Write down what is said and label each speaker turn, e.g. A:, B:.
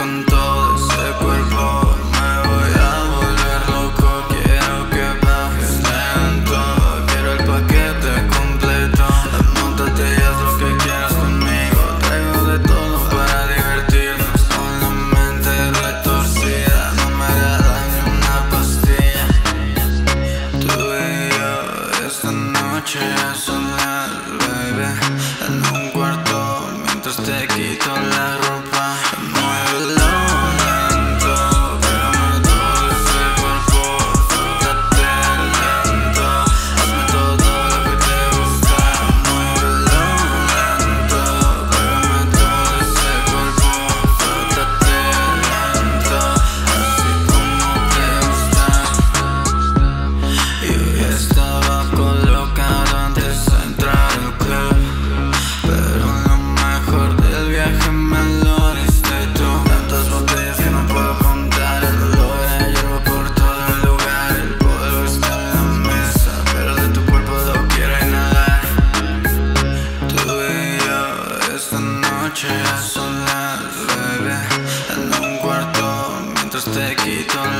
A: con todo. te quito